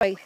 Bye.